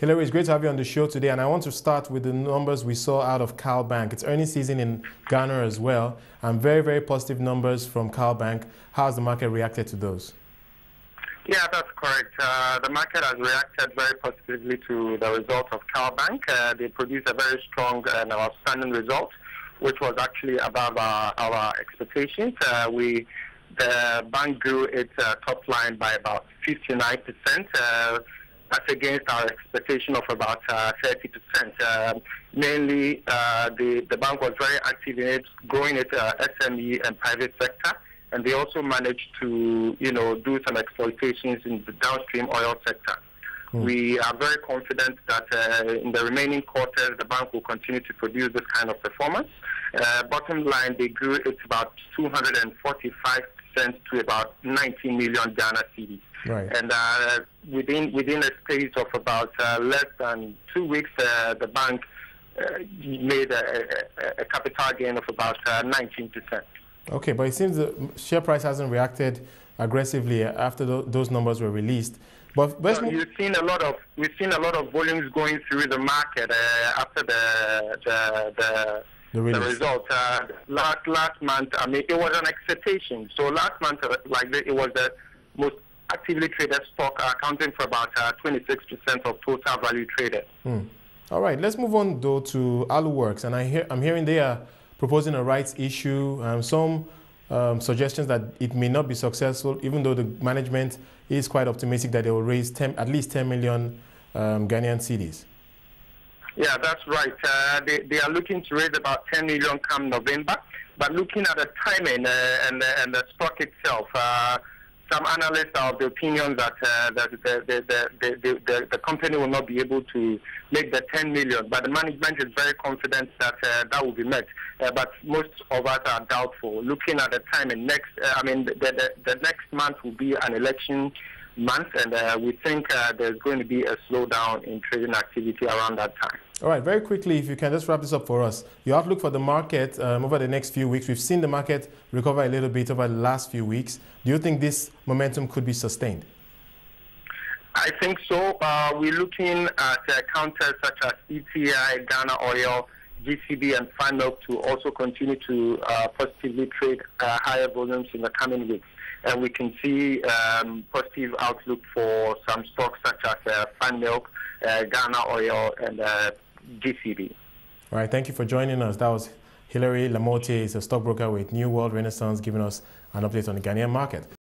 Hilary, it's great to have you on the show today, and I want to start with the numbers we saw out of Cal Bank. It's earnings season in Ghana as well, and very, very positive numbers from Cal Bank. How has the market reacted to those? Yeah, that's correct. Uh, the market has reacted very positively to the result of Cal Bank. Uh, they produced a very strong and outstanding result, which was actually above our, our expectations. Uh, we the bank grew its uh, top line by about 59%. Uh, that's against our expectation of about uh, 30%. Um, mainly, uh, the, the bank was very active in it, growing its uh, SME and private sector, and they also managed to, you know, do some exploitations in the downstream oil sector. Mm. We are very confident that uh, in the remaining quarters, the bank will continue to produce this kind of performance. Uh, bottom line, they grew it about 245 to about 19 million Ghana cedis. Right. And uh, within within a space of about uh, less than two weeks, uh, the bank uh, made a, a, a, capital gain of about 19%. Uh, okay, but it seems the share price hasn't reacted aggressively after th those numbers were released. But you've seen a lot of we've seen a lot of volumes going through the market uh, after the the, the the, the result. Uh, last last month, I mean, it was an expectation. So last month, uh, like it was the most actively traded stock, accounting for about 26% uh, of total value traded. Hmm. All right, let's move on though to AluWorks, and I hear I'm hearing they are proposing a rights issue. Um, some um, suggestions that it may not be successful, even though the management is quite optimistic that they will raise 10, at least 10 million um, Ghanaian cedis. Yeah, that's right. Uh, they, they are looking to raise about 10 million come November. But looking at the timing uh, and, and the stock itself, uh, some analysts are of the opinion that, uh, that the, the, the, the, the, company will not be able to make the 10 million. But the management is very confident that uh, that will be met. Uh, but most of us are doubtful. Looking at the timing, next, uh, I mean, the, the, the next month will be an election month, and uh, we think uh, there's going to be a slowdown in trading activity around that time. All right, very quickly, if you can just wrap this up for us. Your outlook for the market um, over the next few weeks. We've seen the market recover a little bit over the last few weeks. Do you think this momentum could be sustained? I think so. Uh, we're looking at uh, counters such as ETI, Ghana Oil, GCB, and Milk to also continue to uh, positively trade uh, higher volumes in the coming weeks. And we can see um, positive outlook for some stocks such as uh, Fan Milk, uh, Ghana Oil, and GCB. All right, thank you for joining us. That was Hilary Lomotey, is a stockbroker with New World Renaissance, giving us an update on the Ghanaian market.